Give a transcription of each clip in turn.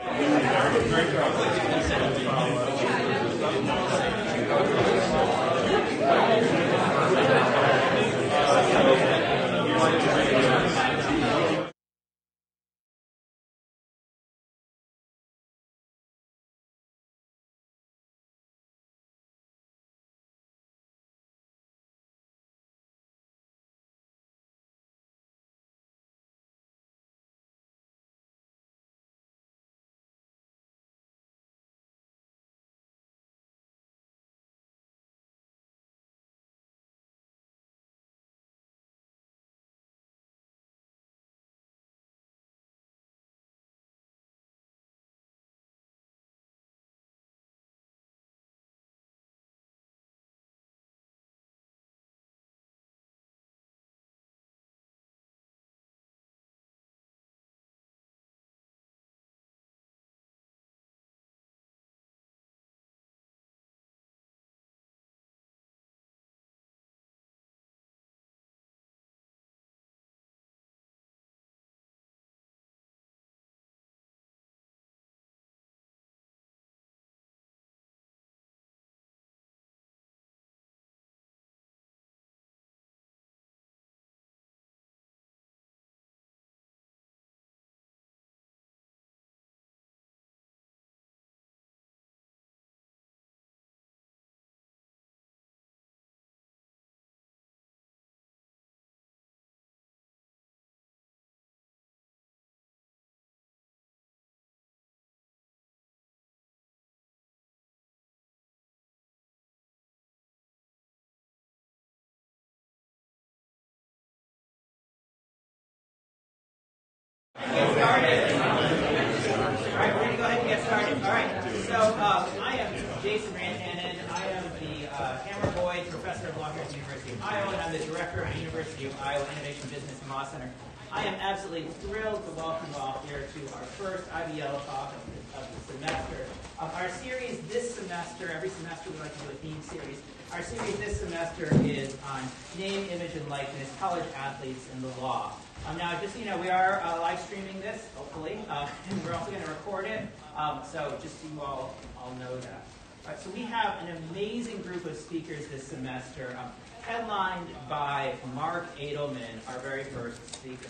Thank you. Started. All right, we're going to go ahead and get started. All right, so uh, I am Jason Rantanen. I am the uh, Cameron Boyd Professor of Law here at the University of Iowa, and I'm the Director of the University of Iowa Innovation Business and Law Center. I am absolutely thrilled to welcome you all here to our first IBL talk of the, semester. Our series this semester, every semester we like to do a theme series. Our series this semester is on name, image, and likeness, college athletes, and the law. Um, now, just so you know, we are uh, live streaming this, hopefully, uh, and we're also going to record it. Um, so just so you all, all know that. All right, so we have an amazing group of speakers this semester, um, headlined by Marc Edelman, our very first speaker.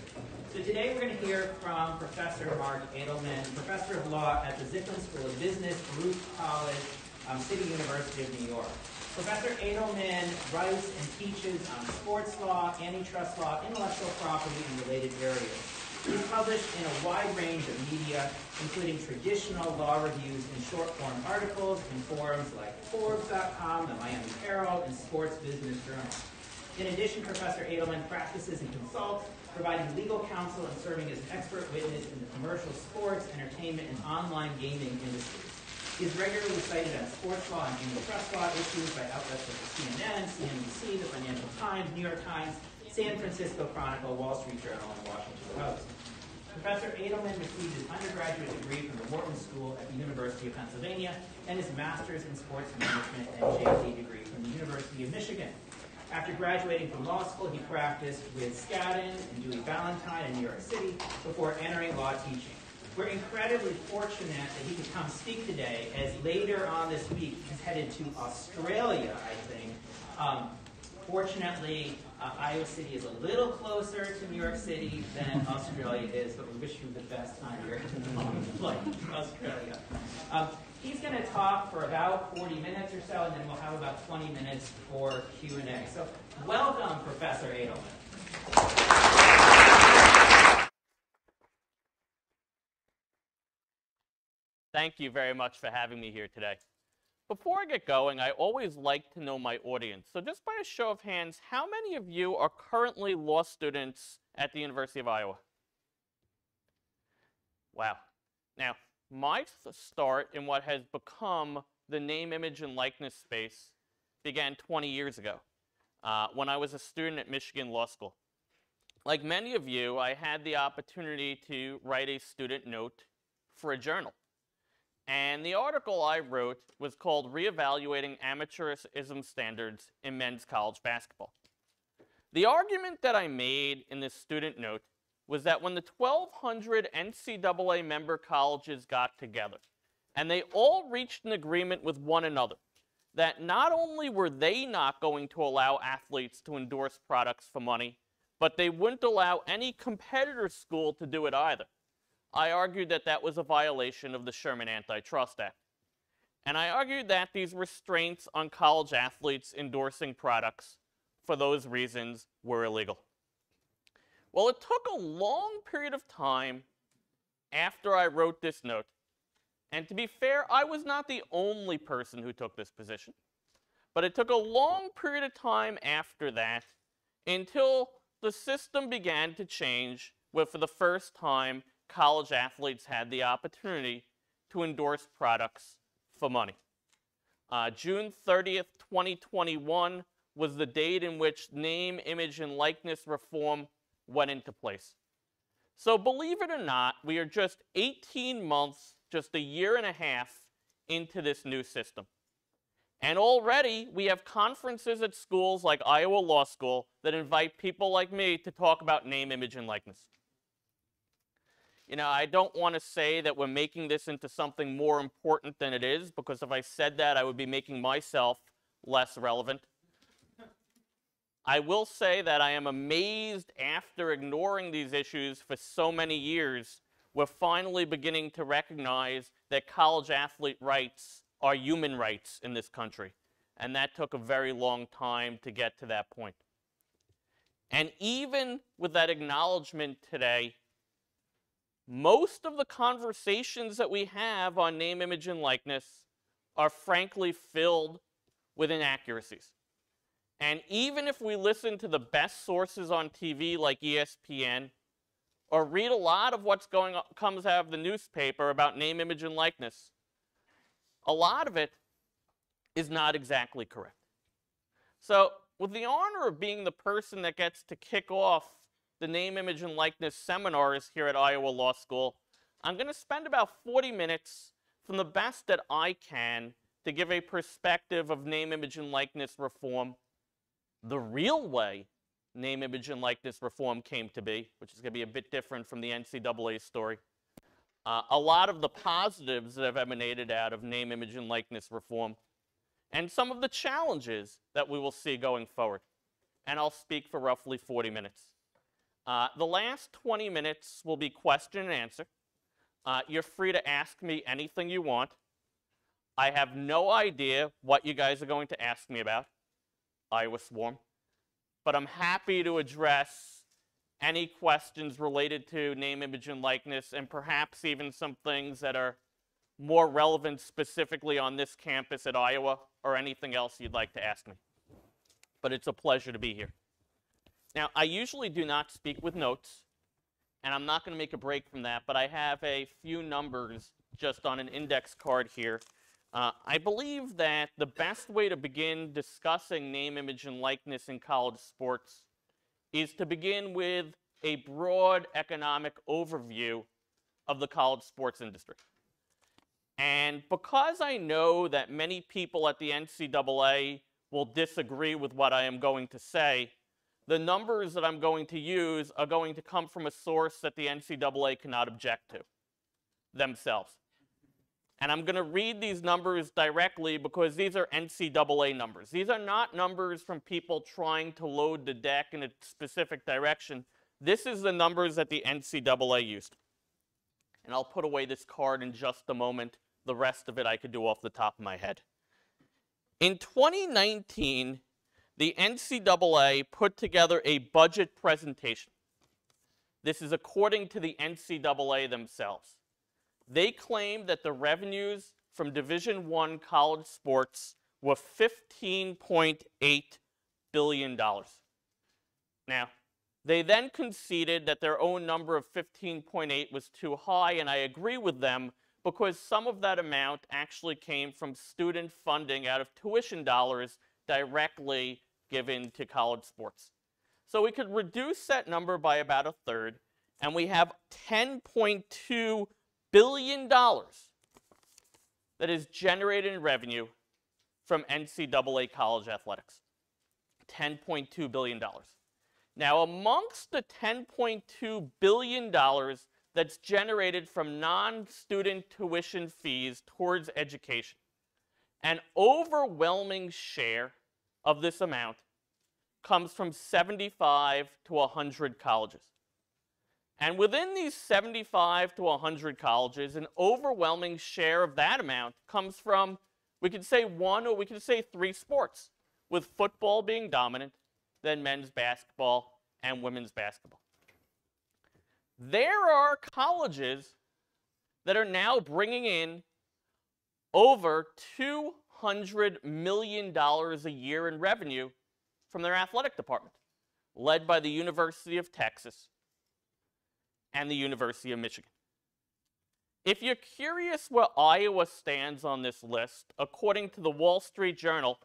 So today we're going to hear from Professor Marc Edelman, Professor of Law at the Zicklin School of Business, Baruch College, um, City University of New York. Professor Edelman writes and teaches on sports law, antitrust law, intellectual property, and related areas. He's published in a wide range of media, including traditional law reviews and short-form articles in forums like Forbes.com, the Miami Herald, and Sports Business Journal. In addition, Professor Edelman practices and consults, providing legal counsel and serving as an expert witness in the commercial sports, entertainment, and online gaming industries. Is regularly cited on sports law and antitrust law issues by outlets such as CNN, CNBC, the Financial Times, New York Times, San Francisco Chronicle, Wall Street Journal, and Washington Post. Professor Edelman received his undergraduate degree from the Wharton School at the University of Pennsylvania and his master's in sports management and JD degree from the University of Michigan. After graduating from law school, he practiced with Skadden and Dewey Ballantine in New York City before entering law teaching. We're incredibly fortunate that he could come speak today, as later on this week he's headed to Australia, I think. Um, fortunately, uh, Iowa City is a little closer to New York City than Australia is, but we wish you the best time here like Australia. Um, he's going to talk for about 40 minutes or so, and then we'll have about 20 minutes for Q&A. So welcome, Professor Edelman. Thank you very much for having me here today. Before I get going, I always like to know my audience. So just by a show of hands, how many of you are currently law students at the University of Iowa? Wow. Now, my start in what has become the name, image, and likeness space began 20 years ago uh, when I was a student at Michigan Law School. Like many of you, I had the opportunity to write a student note for a journal. And the article I wrote was called Reevaluating Amateurism Standards in Men's College Basketball. The argument that I made in this student note was that when the 1,200 NCAA member colleges got together and they all reached an agreement with one another that not only were they not going to allow athletes to endorse products for money, but they wouldn't allow any competitor school to do it either. I argued that that was a violation of the Sherman Antitrust Act. And I argued that these restraints on college athletes endorsing products for those reasons were illegal. Well, it took a long period of time after I wrote this note. And to be fair, I was not the only person who took this position. But it took a long period of time after that until the system began to change where for the first time college athletes had the opportunity to endorse products for money. Uh, June 30th, 2021 was the date in which name, image, and likeness reform went into place. So believe it or not, we are just 18 months, just a year and a half into this new system. And already we have conferences at schools like Iowa Law School that invite people like me to talk about name, image, and likeness. You know, I don't want to say that we're making this into something more important than it is, because if I said that, I would be making myself less relevant. I will say that I am amazed after ignoring these issues for so many years, we're finally beginning to recognize that college athlete rights are human rights in this country. And that took a very long time to get to that point. And even with that acknowledgement today, most of the conversations that we have on name, image, and likeness are frankly filled with inaccuracies. And even if we listen to the best sources on TV like ESPN, or read a lot of what's going on, comes out of the newspaper about name, image, and likeness, a lot of it is not exactly correct. So, with the honor of being the person that gets to kick off the name, image, and likeness seminars here at Iowa Law School, I'm going to spend about 40 minutes from the best that I can to give a perspective of name, image, and likeness reform, the real way name, image, and likeness reform came to be, which is going to be a bit different from the NCAA story. Uh, a lot of the positives that have emanated out of name, image, and likeness reform, and some of the challenges that we will see going forward. And I'll speak for roughly 40 minutes. Uh, the last 20 minutes will be question and answer. Uh, you're free to ask me anything you want. I have no idea what you guys are going to ask me about, Iowa Swarm, but I'm happy to address any questions related to name, image, and likeness, and perhaps even some things that are more relevant specifically on this campus at Iowa or anything else you'd like to ask me. But it's a pleasure to be here. Now, I usually do not speak with notes, and I'm not going to make a break from that, but I have a few numbers just on an index card here. Uh, I believe that the best way to begin discussing name, image, and likeness in college sports is to begin with a broad economic overview of the college sports industry. And because I know that many people at the NCAA will disagree with what I am going to say, the numbers that I'm going to use are going to come from a source that the NCAA cannot object to themselves. And I'm going to read these numbers directly because these are NCAA numbers. These are not numbers from people trying to load the deck in a specific direction. This is the numbers that the NCAA used. And I'll put away this card in just a moment. The rest of it I could do off the top of my head. In 2019, the NCAA put together a budget presentation. This is according to the NCAA themselves. They claim that the revenues from Division One college sports were $15.8 billion. Now, they then conceded that their own number of 15.8 was too high, and I agree with them because some of that amount actually came from student funding out of tuition dollars directly given to college sports. So we could reduce that number by about a third, and we have $10.2 billion that is generated in revenue from NCAA college athletics. $10.2 billion. Now, amongst the $10.2 billion that's generated from non student tuition fees towards education, an overwhelming share of this amount comes from 75 to 100 colleges. And within these 75 to 100 colleges, an overwhelming share of that amount comes from, we could say one or we could say three sports, with football being dominant, then men's basketball and women's basketball. There are colleges that are now bringing in over $200 million a year in revenue from their athletic department, led by the University of Texas and the University of Michigan. If you're curious where Iowa stands on this list, according to the Wall Street Journal,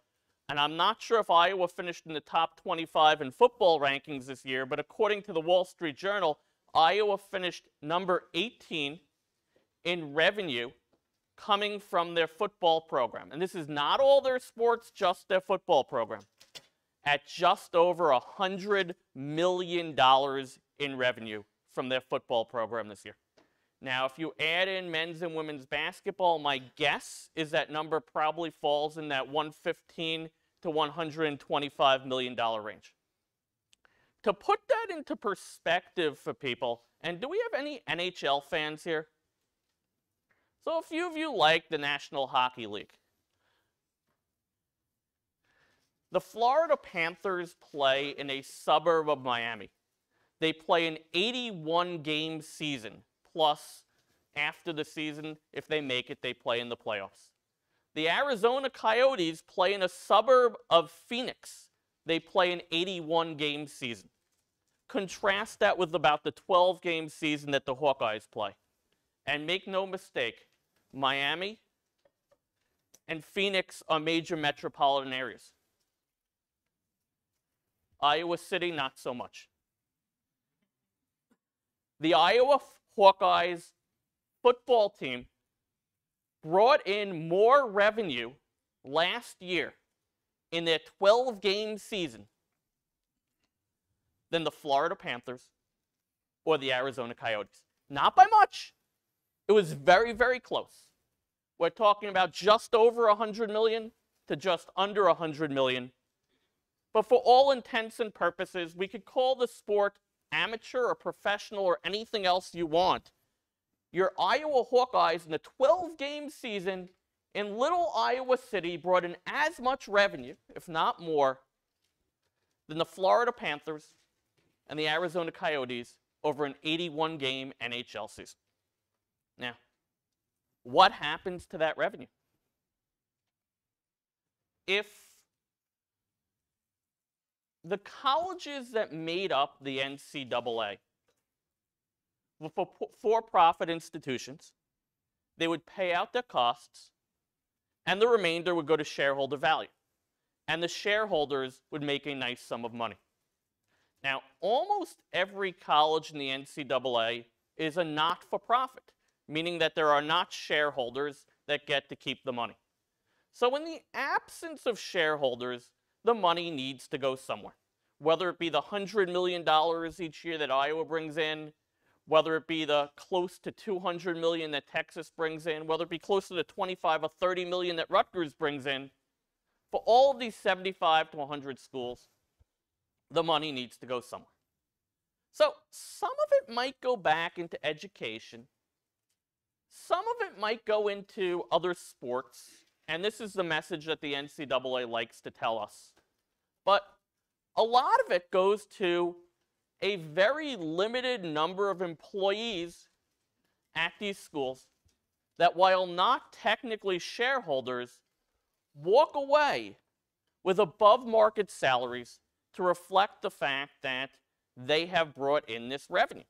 and I'm not sure if Iowa finished in the top 25 in football rankings this year, but according to the Wall Street Journal, Iowa finished number 18 in revenue coming from their football program. And this is not all their sports, just their football program. At just over $100 million in revenue from their football program this year. Now, if you add in men's and women's basketball, my guess is that number probably falls in that 115 to 125 million dollar range. To put that into perspective for people, and do we have any NHL fans here? So a few of you like the National Hockey League. The Florida Panthers play in a suburb of Miami. They play an 81 game season, plus after the season, if they make it, they play in the playoffs. The Arizona Coyotes play in a suburb of Phoenix. They play an 81 game season. Contrast that with about the 12 game season that the Hawkeyes play. And make no mistake, Miami and Phoenix are major metropolitan areas. Iowa City, not so much. The Iowa Hawkeyes football team brought in more revenue last year in their 12 game season than the Florida Panthers or the Arizona Coyotes. Not by much. It was very, very close. We're talking about just over 100 million to just under 100 million. But for all intents and purposes, we could call the sport amateur or professional or anything else you want. Your Iowa Hawkeyes in the 12 game season in little Iowa City brought in as much revenue, if not more, than the Florida Panthers and the Arizona Coyotes over an 81 game NHL season. Now, what happens to that revenue? If the colleges that made up the NCAA were for profit institutions, they would pay out their costs, and the remainder would go to shareholder value. And the shareholders would make a nice sum of money. Now, almost every college in the NCAA is a not for profit, meaning that there are not shareholders that get to keep the money. So, in the absence of shareholders, the money needs to go somewhere. Whether it be the $100 million each year that Iowa brings in, whether it be the close to 200 million that Texas brings in, whether it be close to the 25 or 30 million that Rutgers brings in, for all of these 75 to 100 schools, the money needs to go somewhere. So some of it might go back into education. Some of it might go into other sports. And this is the message that the NCAA likes to tell us. But a lot of it goes to a very limited number of employees at these schools that, while not technically shareholders, walk away with above market salaries to reflect the fact that they have brought in this revenue.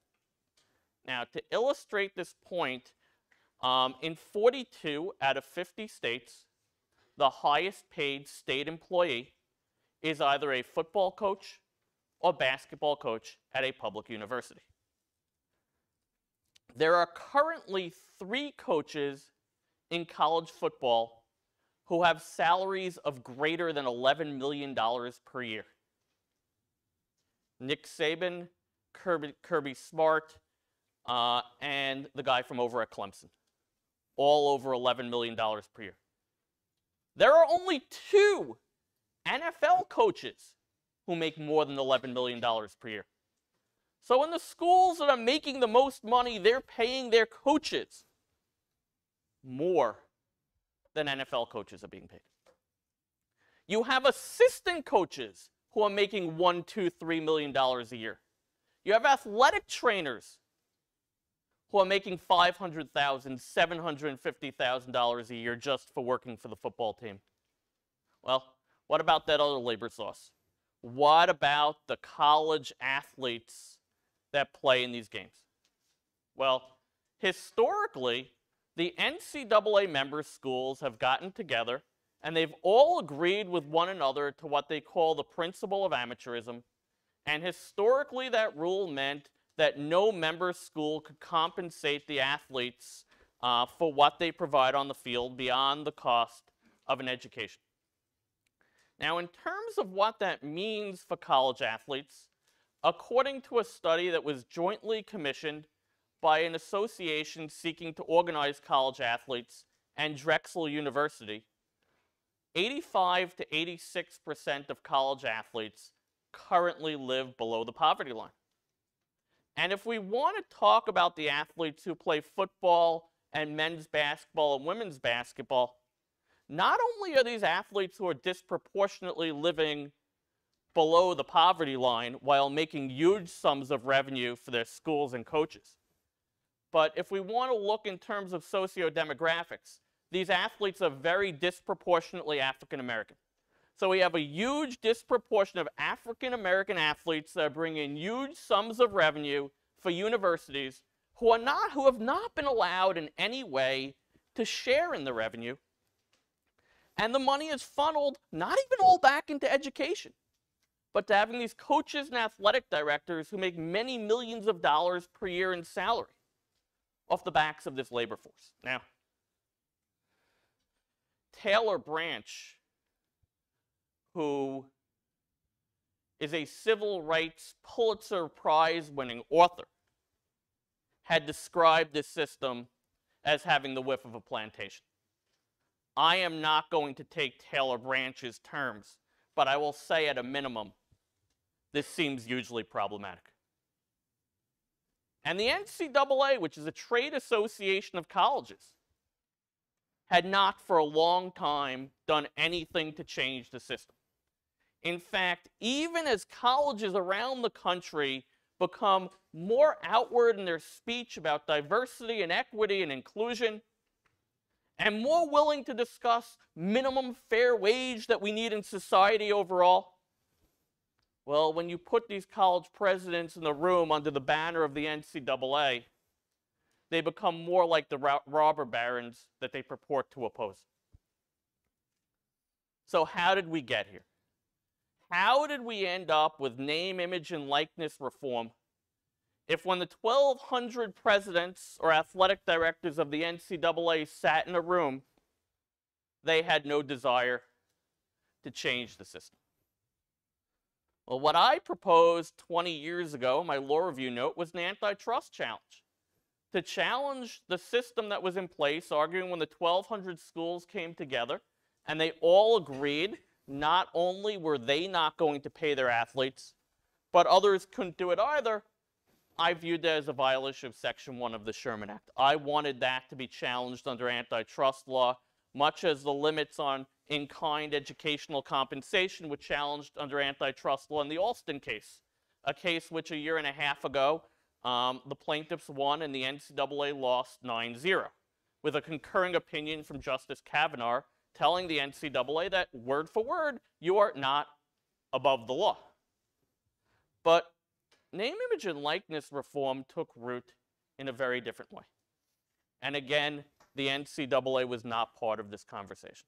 Now, to illustrate this point, um, in 42 out of 50 states, the highest paid state employee is either a football coach or basketball coach at a public university. There are currently three coaches in college football who have salaries of greater than $11 million per year. Nick Saban, Kirby, Kirby Smart, uh, and the guy from over at Clemson, all over $11 million per year. There are only two NFL coaches who make more than $11 million per year. So, in the schools that are making the most money, they're paying their coaches more than NFL coaches are being paid. You have assistant coaches who are making one, two, three million dollars a year. You have athletic trainers who are making $500,000, $750,000 a year just for working for the football team. Well, what about that other labor source? What about the college athletes that play in these games? Well, historically, the NCAA member schools have gotten together and they've all agreed with one another to what they call the principle of amateurism. And historically, that rule meant that no member school could compensate the athletes uh, for what they provide on the field beyond the cost of an education. Now, in terms of what that means for college athletes, according to a study that was jointly commissioned by an association seeking to organize college athletes and Drexel University, 85 to 86% of college athletes currently live below the poverty line. And if we want to talk about the athletes who play football and men's basketball and women's basketball, not only are these athletes who are disproportionately living below the poverty line while making huge sums of revenue for their schools and coaches, but if we want to look in terms of socio-demographics, these athletes are very disproportionately African American. So we have a huge disproportion of African American athletes that bring in huge sums of revenue for universities who are not who have not been allowed in any way to share in the revenue. And the money is funneled not even all back into education, but to having these coaches and athletic directors who make many millions of dollars per year in salary off the backs of this labor force. Now, Taylor Branch who is a civil rights Pulitzer Prize winning author, had described this system as having the whiff of a plantation. I am not going to take Taylor Branch's terms, but I will say at a minimum, this seems hugely problematic. And the NCAA, which is a trade association of colleges, had not for a long time done anything to change the system. In fact, even as colleges around the country become more outward in their speech about diversity and equity and inclusion, and more willing to discuss minimum fair wage that we need in society overall, well, when you put these college presidents in the room under the banner of the NCAA, they become more like the robber barons that they purport to oppose. So, how did we get here? How did we end up with name, image, and likeness reform if when the 1,200 presidents or athletic directors of the NCAA sat in a room, they had no desire to change the system? Well, what I proposed 20 years ago, my law review note, was an antitrust challenge. To challenge the system that was in place, arguing when the 1,200 schools came together and they all agreed not only were they not going to pay their athletes, but others couldn't do it either, I viewed that as a violation of Section 1 of the Sherman Act. I wanted that to be challenged under antitrust law, much as the limits on in kind educational compensation were challenged under antitrust law in the Alston case, a case which a year and a half ago um, the plaintiffs won and the NCAA lost 9 0, with a concurring opinion from Justice Kavanaugh telling the NCAA that word for word, you are not above the law. But name, image, and likeness reform took root in a very different way. And again, the NCAA was not part of this conversation.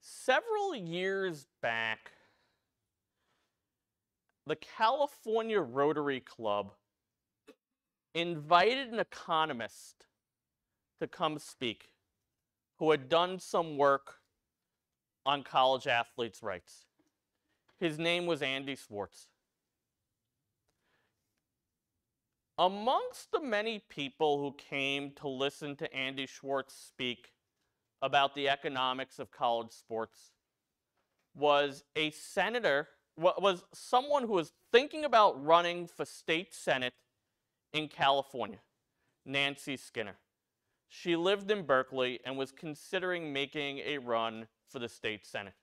Several years back, the California Rotary Club invited an economist to come speak who had done some work on college athletes' rights. His name was Andy Schwartz. Amongst the many people who came to listen to Andy Schwartz speak about the economics of college sports was a senator, was someone who was thinking about running for state senate in California, Nancy Skinner. She lived in Berkeley and was considering making a run for the state senate.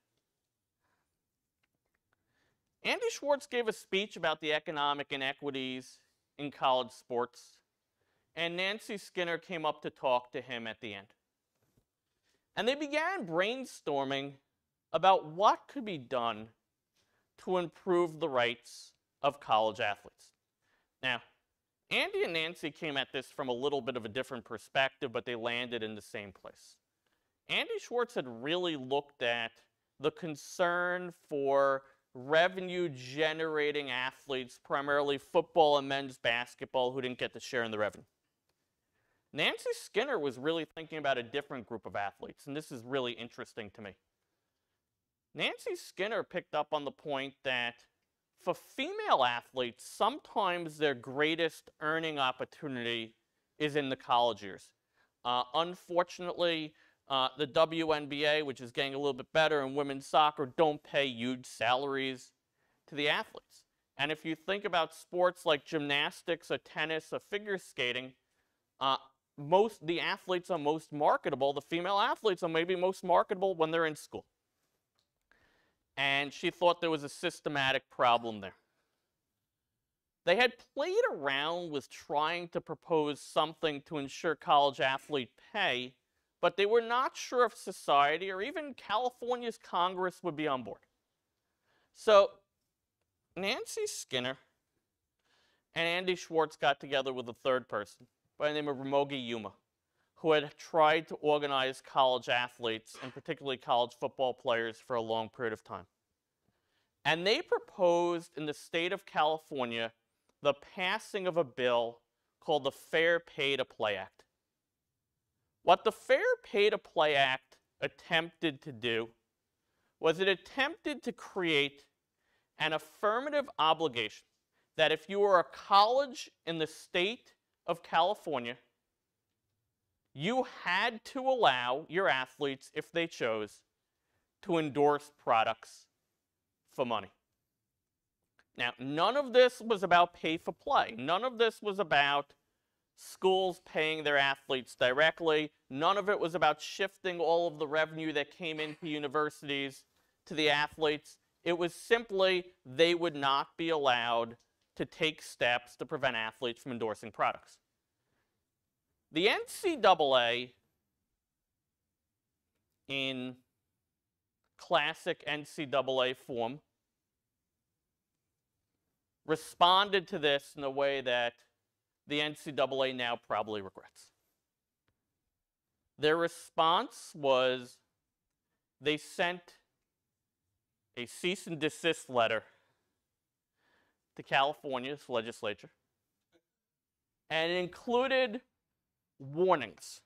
Andy Schwartz gave a speech about the economic inequities in college sports, and Nancy Skinner came up to talk to him at the end. And they began brainstorming about what could be done to improve the rights of college athletes. Now, Andy and Nancy came at this from a little bit of a different perspective, but they landed in the same place. Andy Schwartz had really looked at the concern for revenue generating athletes, primarily football and men's basketball, who didn't get to share in the revenue. Nancy Skinner was really thinking about a different group of athletes, and this is really interesting to me. Nancy Skinner picked up on the point that for female athletes, sometimes their greatest earning opportunity is in the college years. Uh, unfortunately, uh, the WNBA, which is getting a little bit better, and women's soccer don't pay huge salaries to the athletes. And if you think about sports like gymnastics or tennis or figure skating, uh, most the athletes are most marketable. The female athletes are maybe most marketable when they're in school. And she thought there was a systematic problem there. They had played around with trying to propose something to ensure college athlete pay but they were not sure if society or even California's Congress would be on board. So Nancy Skinner and Andy Schwartz got together with a third person by the name of Ramogi Huma, who had tried to organize college athletes and particularly college football players for a long period of time. And they proposed in the state of California the passing of a bill called the Fair Pay to Play Act. What the Fair Pay to Play Act attempted to do was it attempted to create an affirmative obligation that if you were a college in the state of California, you had to allow your athletes, if they chose, to endorse products for money. Now, none of this was about pay for play. None of this was about schools paying their athletes directly. None of it was about shifting all of the revenue that came into universities to the athletes. It was simply they would not be allowed to take steps to prevent athletes from endorsing products. The NCAA, in classic NCAA form, responded to this in a way that the NCAA now probably regrets. Their response was they sent a cease and desist letter to California's legislature and included warnings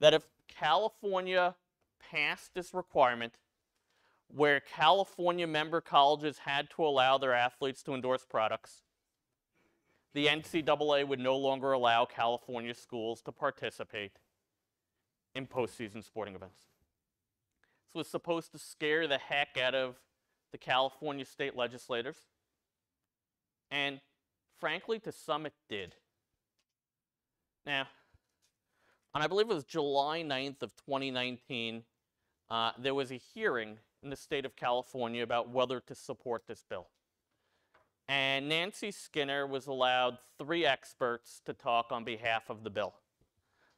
that if California passed this requirement where California member colleges had to allow their athletes to endorse products, the NCAA would no longer allow California schools to participate in postseason sporting events. This was supposed to scare the heck out of the California state legislators. And frankly, to some it did. Now, on I believe it was July 9th of 2019, uh, there was a hearing in the state of California about whether to support this bill. And Nancy Skinner was allowed three experts to talk on behalf of the bill.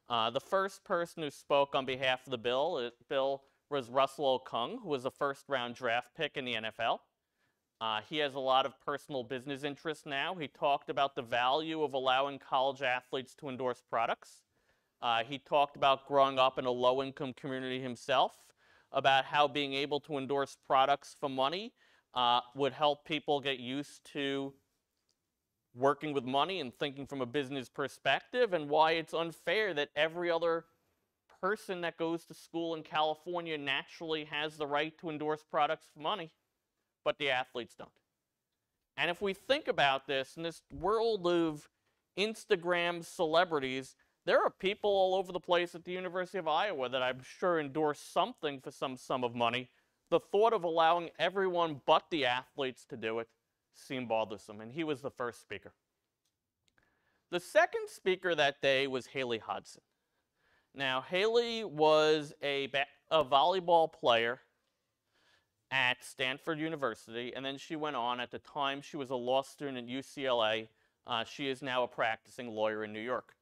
Uh, the first person who spoke on behalf of the bill, uh, bill was Russell Okung, who was a first round draft pick in the NFL. Uh, he has a lot of personal business interests now. He talked about the value of allowing college athletes to endorse products. Uh, he talked about growing up in a low income community himself, about how being able to endorse products for money uh, would help people get used to working with money and thinking from a business perspective and why it's unfair that every other person that goes to school in California naturally has the right to endorse products for money, but the athletes don't. And if we think about this in this world of Instagram celebrities, there are people all over the place at the University of Iowa that I'm sure endorse something for some sum of money. The thought of allowing everyone but the athletes to do it seemed bothersome, and he was the first speaker. The second speaker that day was Haley Hodson. Now, Haley was a, a volleyball player at Stanford University, and then she went on. At the time, she was a law student at UCLA. Uh, she is now a practicing lawyer in New York.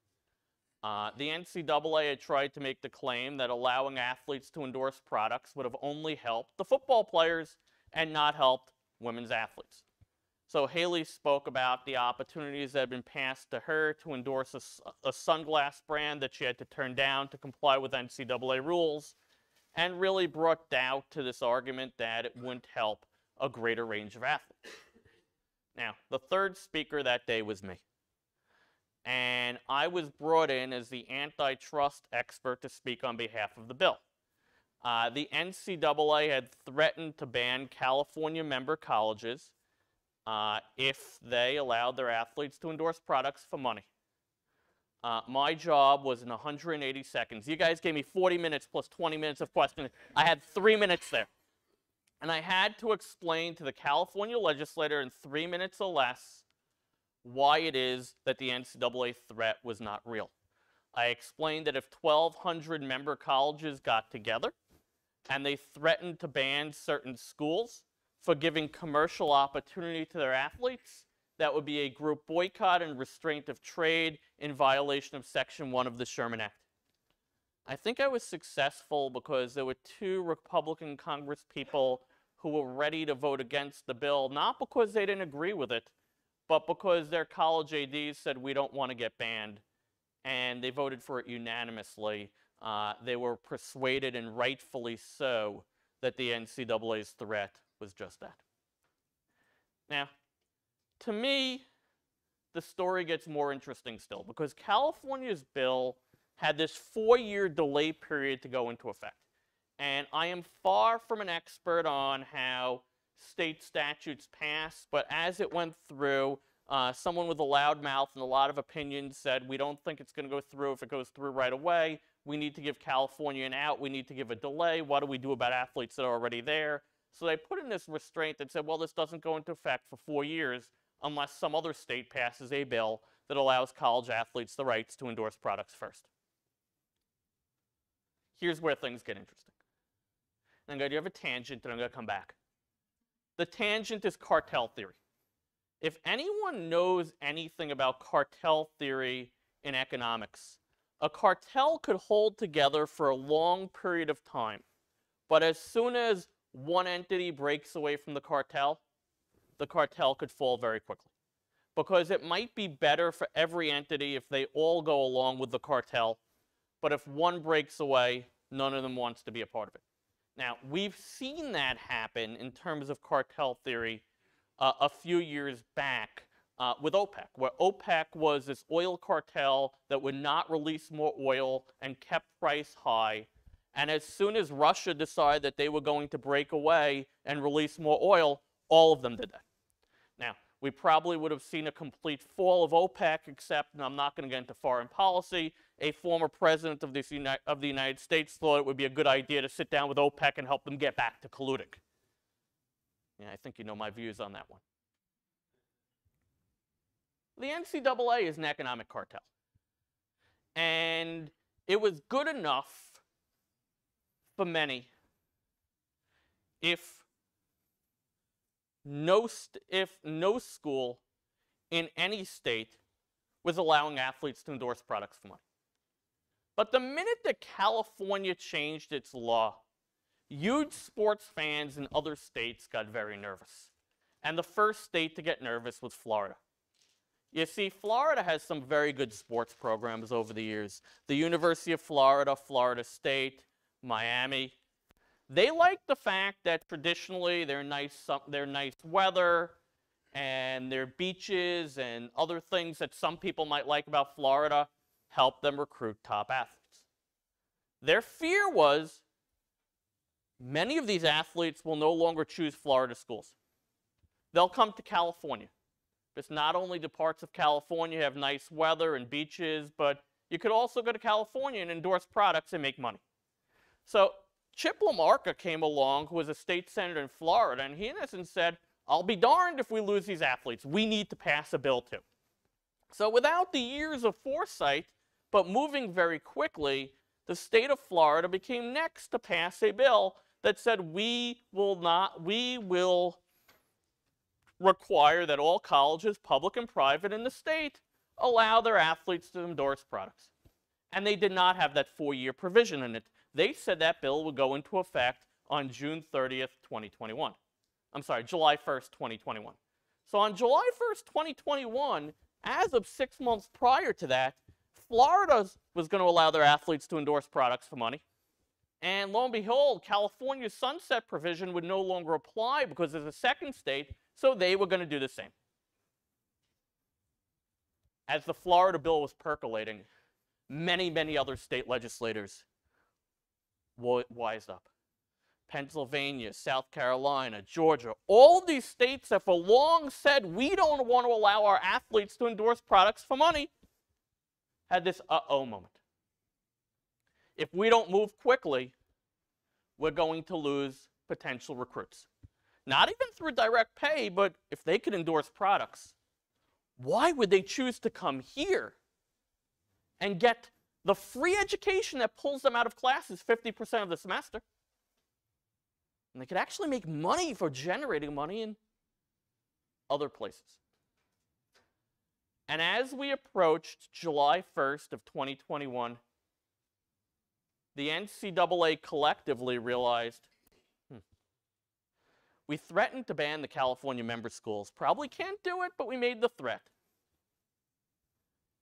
Uh, the NCAA had tried to make the claim that allowing athletes to endorse products would have only helped the football players and not helped women's athletes. So Haley spoke about the opportunities that had been passed to her to endorse a, a sunglass brand that she had to turn down to comply with NCAA rules and really brought doubt to this argument that it wouldn't help a greater range of athletes. Now, the third speaker that day was me. And I was brought in as the antitrust expert to speak on behalf of the bill. Uh, the NCAA had threatened to ban California member colleges uh, if they allowed their athletes to endorse products for money. Uh, my job was in 180 seconds. You guys gave me 40 minutes plus 20 minutes of questions. I had three minutes there. And I had to explain to the California legislator in three minutes or less why it is that the NCAA threat was not real. I explained that if 1,200 member colleges got together and they threatened to ban certain schools for giving commercial opportunity to their athletes, that would be a group boycott and restraint of trade in violation of Section 1 of the Sherman Act. I think I was successful because there were two Republican Congress people who were ready to vote against the bill, not because they didn't agree with it, but because their college ADs said we don't want to get banned. And they voted for it unanimously. Uh, they were persuaded, and rightfully so, that the NCAA's threat was just that. Now, to me, the story gets more interesting still because California's bill had this four year delay period to go into effect. And I am far from an expert on how state statutes passed, but as it went through, uh, someone with a loud mouth and a lot of opinions said, We don't think it's going to go through if it goes through right away. We need to give California an out. We need to give a delay. What do we do about athletes that are already there? So they put in this restraint that said, Well, this doesn't go into effect for four years unless some other state passes a bill that allows college athletes the rights to endorse products first. Here's where things get interesting. I'm going to have a tangent and I'm going to come back. The tangent is cartel theory. If anyone knows anything about cartel theory in economics, a cartel could hold together for a long period of time. But as soon as one entity breaks away from the cartel, the cartel could fall very quickly. Because it might be better for every entity if they all go along with the cartel, but if one breaks away, none of them wants to be a part of it. Now, we've seen that happen in terms of cartel theory uh, a few years back uh, with OPEC, where OPEC was this oil cartel that would not release more oil and kept price high. And as soon as Russia decided that they were going to break away and release more oil, all of them did that. Now, we probably would have seen a complete fall of OPEC, except, and I'm not going to get into foreign policy, a former president of, this Uni- of the United States thought it would be a good idea to sit down with OPEC and help them get back to colluding. Yeah, I think you know my views on that one. The NCAA is an economic cartel. And it was good enough for many if no if no school in any state was allowing athletes to endorse products for money. But the minute that California changed its law, huge sports fans in other states got very nervous. And the first state to get nervous was Florida. You see, Florida has some very good sports programs over the years. The University of Florida, Florida State, Miami, they like the fact that traditionally they're nice, they're nice weather and their beaches and other things that some people might like about Florida help them recruit top athletes. Their fear was many of these athletes will no longer choose Florida schools. They'll come to California. Because not only do parts of California have nice weather and beaches, but you could also go to California and endorse products and make money. So Chip LaMarca came along, who was a state senator in Florida, and he in essence said, I'll be darned if we lose these athletes. We need to pass a bill too. So without the years of foresight, but moving very quickly, the state of Florida became next to pass a bill that said we will not, we will require that all colleges, public and private in the state, allow their athletes to endorse products. And they did not have that four-year provision in it. They said that bill would go into effect on June 30th, 2021. I'm sorry, July 1st, 2021. So on July 1st, 2021, as of six months prior to that, Florida was going to allow their athletes to endorse products for money. And lo and behold, California's sunset provision would no longer apply because there's a second state, so they were going to do the same. As the Florida bill was percolating, many, many other state legislators wised up. Pennsylvania, South Carolina, Georgia, all these states have for long said we don't want to allow our athletes to endorse products for money, had this uh oh moment. If we don't move quickly, we're going to lose potential recruits. Not even through direct pay, but if they could endorse products, why would they choose to come here and get the free education that pulls them out of classes 50% of the semester? And they could actually make money for generating money in other places. And as we approached July 1st of 2021, the NCAA collectively realized hmm, we threatened to ban the California member schools. Probably can't do it, but we made the threat.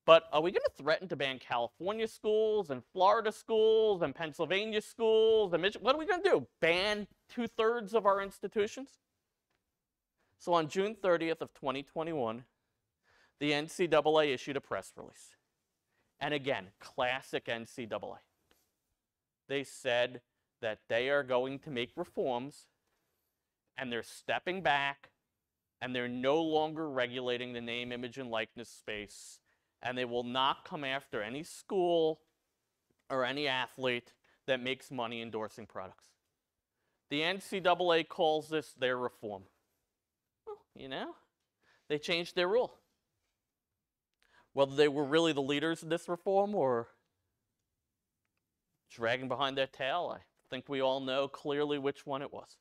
But are we going to threaten to ban California schools and Florida schools and Pennsylvania schools and Michigan? What are we going to do? Ban two thirds of our institutions? So on June 30th of 2021, the NCAA issued a press release. And again, classic NCAA. They said that they are going to make reforms and they're stepping back and they're no longer regulating the name, image, and likeness space and they will not come after any school or any athlete that makes money endorsing products. The NCAA calls this their reform. Well, you know, they changed their rule. Whether they were really the leaders of this reform or dragging behind their tail, I think we all know clearly which one it was.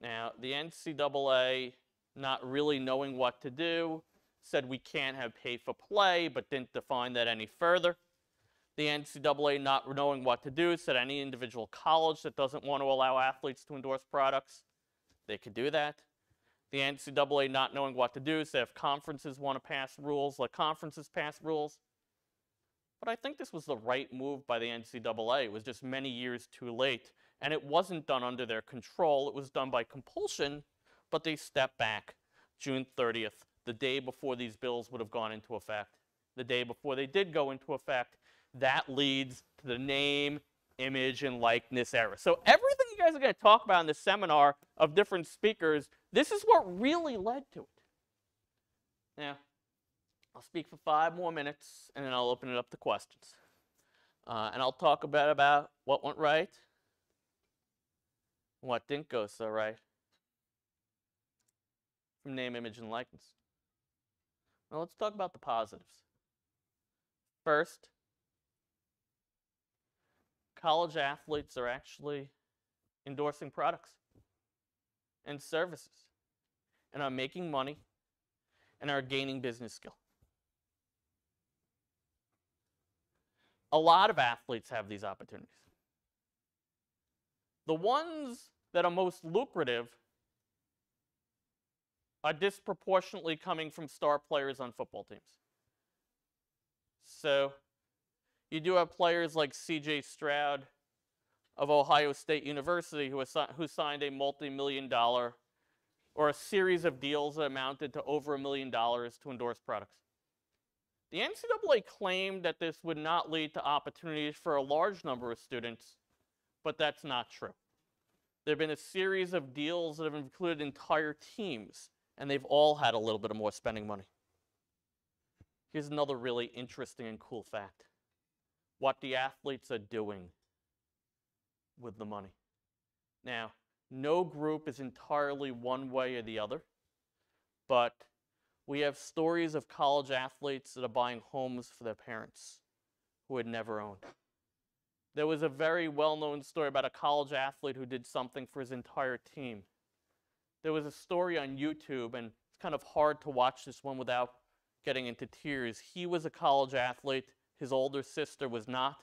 Now, the NCAA, not really knowing what to do, said we can't have pay for play, but didn't define that any further. The NCAA, not knowing what to do, said any individual college that doesn't want to allow athletes to endorse products, they could do that. The NCAA, not knowing what to do, So if conferences want to pass rules, let conferences pass rules. But I think this was the right move by the NCAA. It was just many years too late. And it wasn't done under their control. It was done by compulsion, but they stepped back June 30th, the day before these bills would have gone into effect, the day before they did go into effect, that leads to the name, image, and likeness era. So everything you guys are going to talk about in this seminar of different speakers, this is what really led to it. Now, I'll speak for five more minutes, and then I'll open it up to questions. Uh, and I'll talk about, about what went right, what didn't go so right from name, image, and likeness. Now let's talk about the positives. First, college athletes are actually endorsing products and services and are making money and are gaining business skill. A lot of athletes have these opportunities. The ones that are most lucrative are disproportionately coming from star players on football teams. So you do have players like C.J. Stroud of Ohio State University who, who signed a multi-million dollar or a series of deals that amounted to over a million dollars to endorse products. The NCAA claimed that this would not lead to opportunities for a large number of students, but that's not true. There have been a series of deals that have included entire teams and they've all had a little bit of more spending money. Here's another really interesting and cool fact what the athletes are doing with the money. Now, no group is entirely one way or the other, but we have stories of college athletes that are buying homes for their parents who had never owned. There was a very well known story about a college athlete who did something for his entire team. There was a story on YouTube, and it's kind of hard to watch this one without getting into tears. He was a college athlete, his older sister was not.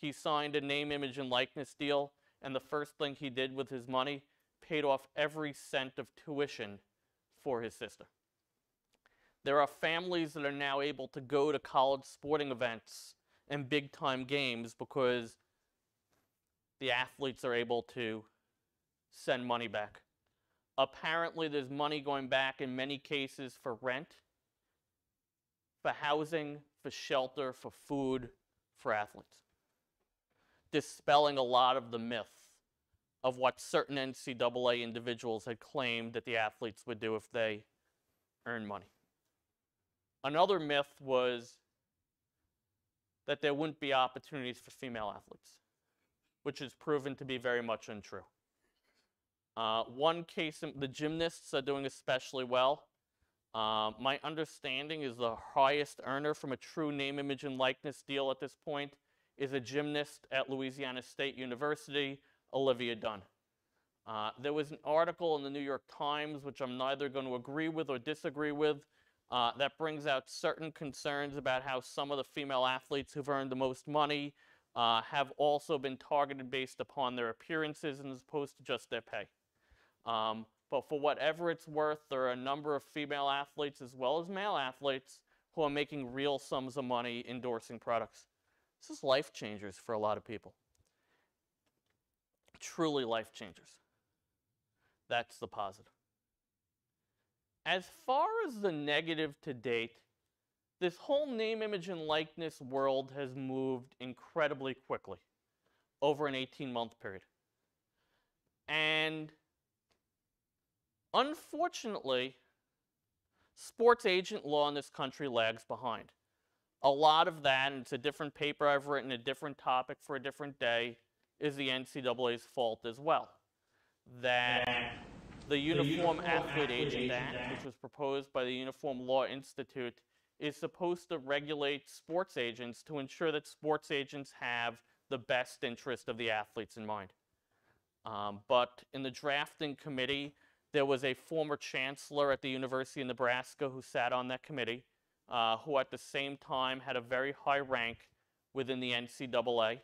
He signed a name, image, and likeness deal, and the first thing he did with his money paid off every cent of tuition for his sister. There are families that are now able to go to college sporting events and big time games because the athletes are able to send money back. Apparently, there's money going back in many cases for rent, for housing, for shelter, for food, for athletes. Dispelling a lot of the myth of what certain NCAA individuals had claimed that the athletes would do if they earned money. Another myth was that there wouldn't be opportunities for female athletes, which is proven to be very much untrue. Uh, one case, the gymnasts are doing especially well. Uh, my understanding is the highest earner from a true name, image, and likeness deal at this point is a gymnast at Louisiana State University, Olivia Dunne. Uh, there was an article in the New York Times, which I'm neither going to agree with or disagree with, uh, that brings out certain concerns about how some of the female athletes who've earned the most money uh, have also been targeted based upon their appearances as opposed to just their pay. Um, but for whatever it's worth, there are a number of female athletes as well as male athletes who are making real sums of money endorsing products. This is life changers for a lot of people. Truly life changers. That's the positive. As far as the negative to date, this whole name, image, and likeness world has moved incredibly quickly over an 18 month period. And unfortunately, sports agent law in this country lags behind. A lot of that, and it's a different paper I've written, a different topic for a different day, is the NCAA's fault as well. That the Uniform, Uniform Athlete, Agent Act, Act, which was proposed by the Uniform Law Institute, is supposed to regulate sports agents to ensure that sports agents have the best interest of the athletes in mind. Um, but in the drafting committee, there was a former chancellor at the University of Nebraska who sat on that committee, uh, who at the same time had a very high rank within the NCAA.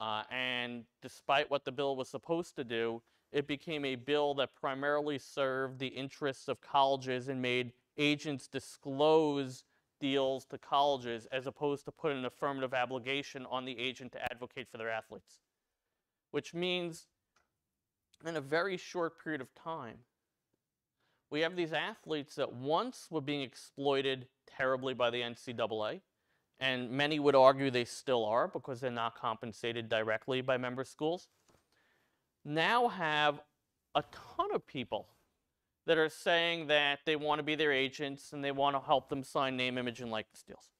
Uh, and despite what the bill was supposed to do, it became a bill that primarily served the interests of colleges and made agents disclose deals to colleges as opposed to put an affirmative obligation on the agent to advocate for their athletes. Which means in a very short period of time, we have these athletes that once were being exploited terribly by the NCAA, and many would argue they still are because they're not compensated directly by member schools now have a ton of people that are saying that they want to be their agents and they want to help them sign name, image, and likeness deals.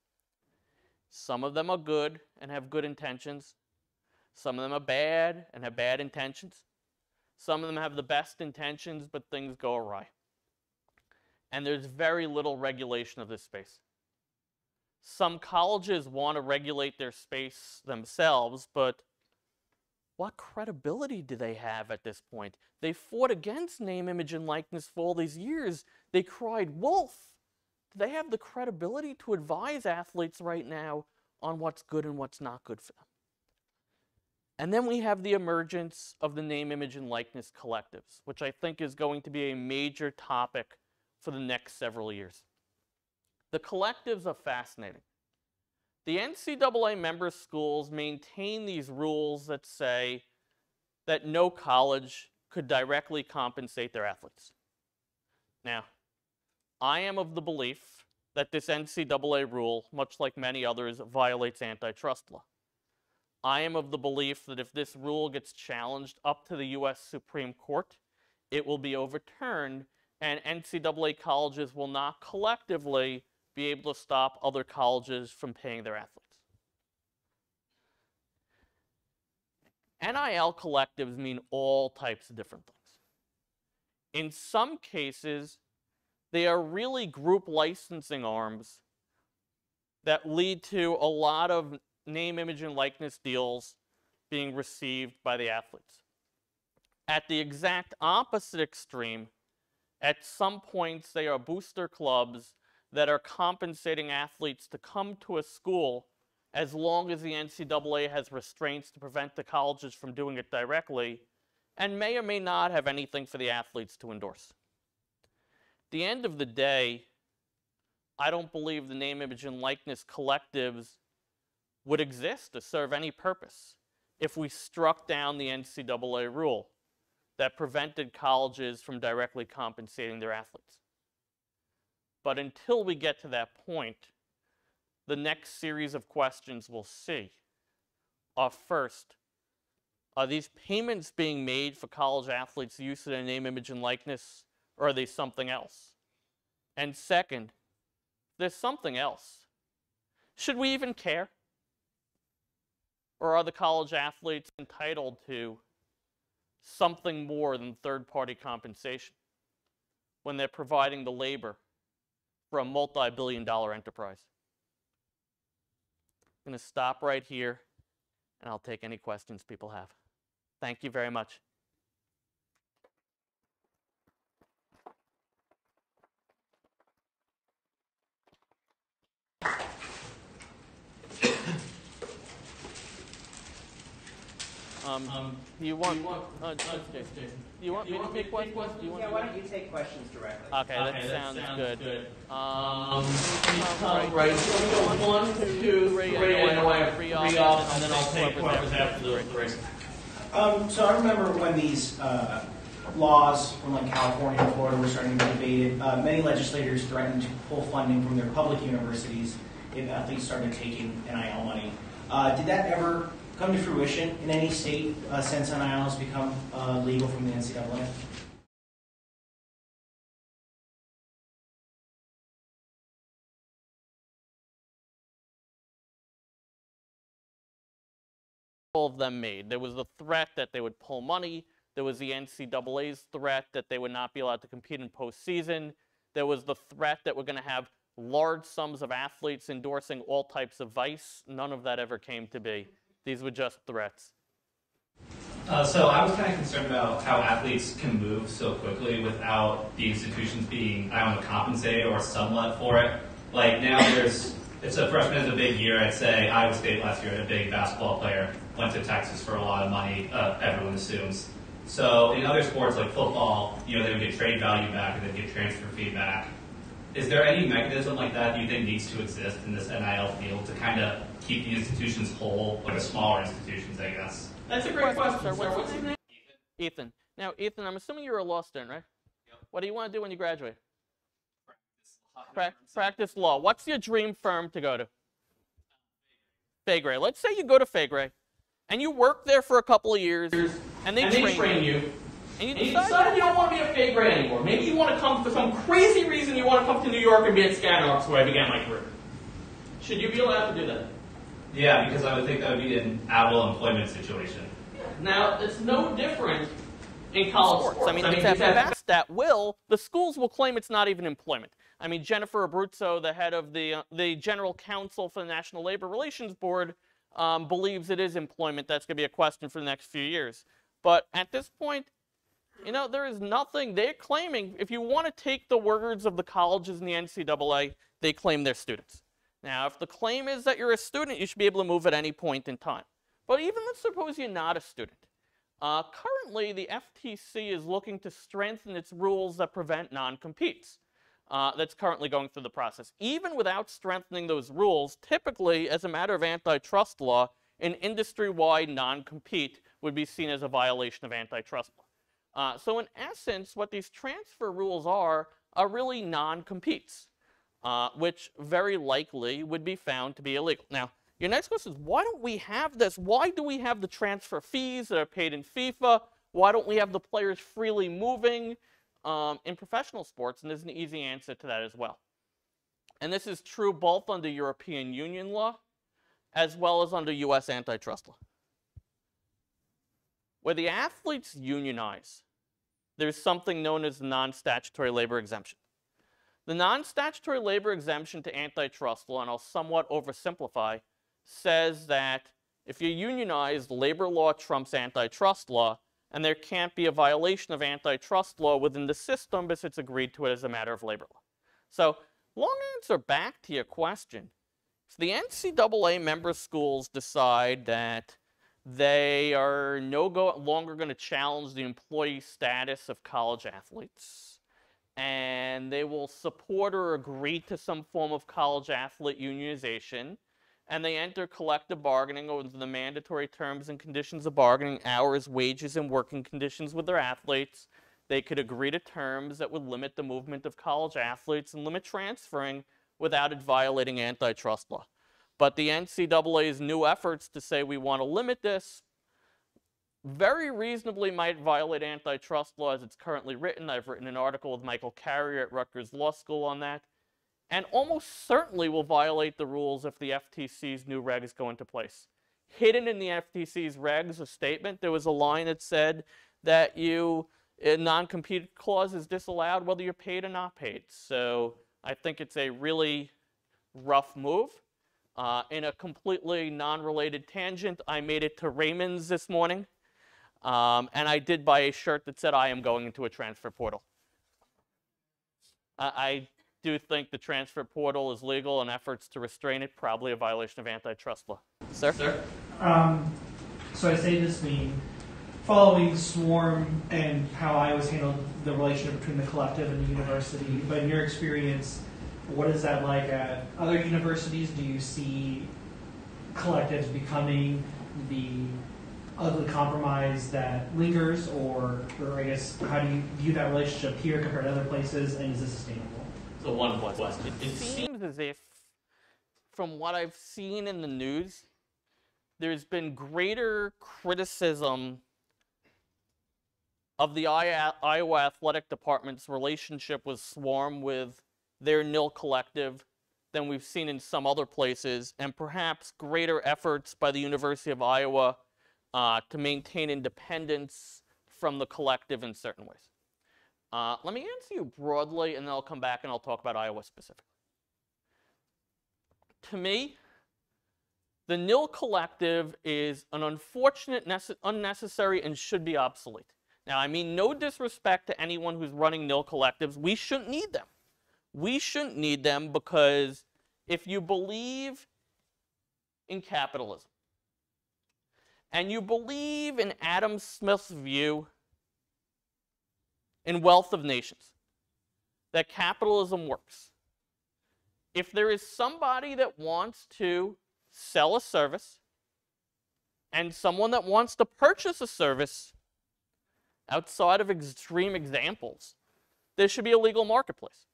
Some of them are good and have good intentions. Some of them are bad and have bad intentions. Some of them have the best intentions, but things go awry. And there's very little regulation of this space. Some colleges want to regulate their space themselves, but what credibility do they have at this point? They fought against name, image, and likeness for all these years. They cried wolf. Do they have the credibility to advise athletes right now on what's good and what's not good for them? And then we have the emergence of the name, image, and likeness collectives, which I think is going to be a major topic for the next several years. The collectives are fascinating. The NCAA member schools maintain these rules that say that no college could directly compensate their athletes. Now, I am of the belief that this NCAA rule, much like many others, violates antitrust law. I am of the belief that if this rule gets challenged up to the U.S. Supreme Court, it will be overturned and NCAA colleges will not collectively be able to stop other colleges from paying their athletes. NIL collectives mean all types of different things. In some cases, they are really group licensing arms that lead to a lot of name, image, and likeness deals being received by the athletes. At the exact opposite extreme, at some points, they are booster clubs that are compensating athletes to come to a school as long as the NCAA has restraints to prevent the colleges from doing it directly, and may or may not have anything for the athletes to endorse. At the end of the day, I don't believe the name, image, and likeness collectives would exist to serve any purpose if we struck down the NCAA rule that prevented colleges from directly compensating their athletes. But until we get to that point, the next series of questions we'll see are first, are these payments being made for college athletes' use of their name, image, and likeness, or are they something else? And second, there's something else. Should we even care? Or are the college athletes entitled to something more than third party compensation when they're providing the labor for a multi billion dollar enterprise? I'm going to stop right here and I'll take any questions people have. Thank you very much. Um, Um, do you want, do you want- uh, Jason, Jason, do you want do me you to want take to take questions? Do you want Yeah, why don't you take questions directly? Okay, that Okay, that sounds sounds good. good. Um, Um, come come right, so we go one, two, three, I know I have three off, and then I'll take whoever's after those three. Um, so I remember when these uh, laws from like California and Florida were starting to be debated, uh, many legislators threatened to pull funding from their public universities if athletes started taking NIL money. Uh, did that ever come to fruition in any state uh, since NIL become uh, legal from the NCAA? all of them made. There was the threat that they would pull money. There was the NCAA's threat that they would not be allowed to compete in postseason. There was the threat that we're going to have large sums of athletes endorsing all types of vice. None of that ever came to be. These were just threats. Uh, so I was kind of concerned about how athletes can move so quickly without the institutions being, I don't know, compensated or somewhat for it. Like now there's, it's a freshman is a big year. I'd say Iowa State last year a big basketball player, went to Texas for a lot of money, uh, everyone assumes. So in other sports like football, you know, they would get trade value back and they'd get transfer fee back. Is there any mechanism like that do you think needs to exist in this NIL field to kind of keep the institutions whole, like the smaller institutions, I guess? That's a great question, Sir, sir. what's What's your your name? Ethan. Now, Ethan, I'm assuming you're a law student, right? What do you want to do when you graduate? Pra- practice law. What's your dream firm to go to? Faegre. Let's say you go to Faegre, and you work there for a couple of years, and they, and train, they train you, and you and you decide, decide you don't want to be a Faegre anymore. Maybe you want to come for some crazy reason. You want to come to New York and be at Skyhawks, where I began my career. Should you be allowed to do that? Yeah, because I would think that would be an at-will employment situation. Now, it's no different in college sports. sports. I mean, if it's at best at will, the schools will claim it's not even employment. I mean, Jennifer Abruzzo, the head of the uh, the general counsel for the National Labor Relations Board, um, believes it is employment. That's going to be a question for the next few years. But at this point, you know, there is nothing they're claiming. If you want to take the words of the colleges and the NCAA, they claim they're students. Now, if the claim is that you're a student, you should be able to move at any point in time. But even let's suppose you're not a student. Uh, currently, the FTC is looking to strengthen its rules that prevent non-competes. Uh, that's currently going through the process. Even without strengthening those rules, typically, as a matter of antitrust law, an industry-wide non-compete would be seen as a violation of antitrust law. Uh, so in essence, what these transfer rules are, are really non-competes, uh, which very likely would be found to be illegal. Now, your next question is, why don't we have this? Why do we have the transfer fees that are paid in FIFA? Why don't we have the players freely moving? um, in professional sports, and there's an easy answer to that as well. And this is true both under European Union law as well as under U.S. antitrust law. Where the athletes unionize, there's something known as non statutory labor exemption. The non statutory labor exemption to antitrust law, and I'll somewhat oversimplify, says that if you unionize, labor law trumps antitrust law, and there can't be a violation of antitrust law within the system because it's agreed to it as a matter of labor law. So, long answer back to your question. If the NCAA member schools decide that they are no go longer going to challenge the employee status of college athletes, and they will support or agree to some form of college athlete unionization, and they enter collective bargaining over the mandatory terms and conditions of bargaining, hours, wages, and working conditions with their athletes. They could agree to terms that would limit the movement of college athletes and limit transferring without it violating antitrust law. But the NCAA's new efforts to say we want to limit this very reasonably might violate antitrust law as it's currently written. I've written an article with Michael Carrier at Rutgers Law School on that. And almost certainly will violate the rules if the FTC's new regs go into place. Hidden in the FTC's regs, a statement, there was a line that said that you, a non-compete clause is disallowed whether you're paid or not paid. So I think it's a really rough move. Uh, in a completely non-related tangent, I made it to Raygun's this morning, um, and I did buy a shirt that said, I am going into a transfer portal. I, I do think the transfer portal is legal and efforts to restrain it probably a violation of antitrust law. Sir? Sir? Um, so I say this being following Swarm and how I was handled the relationship between the collective and the university. But in your experience, what is that like at other universities? Do you see collectives becoming the ugly compromise that lingers, or, or I guess how do you view that relationship here compared to other places, and is it sustainable? So one question. It It seems seems as if, from what I've seen in the news, there's been greater criticism of the Iowa Athletic Department's relationship with Swarm with their nil collective than we've seen in some other places, and perhaps greater efforts by the University of Iowa uh, to maintain independence from the collective in certain ways. Uh, let me answer you broadly, and then I'll come back and I'll talk about Iowa specifically. To me, the nil collective is an unfortunate, nece- unnecessary, and should be obsolete. Now, I mean no disrespect to anyone who's running nil collectives. We shouldn't need them. We shouldn't need them because if you believe in capitalism and you believe in Adam Smith's view in Wealth of Nations that capitalism works, if there is somebody that wants to sell a service and someone that wants to purchase a service outside of extreme examples, there should be a legal marketplace.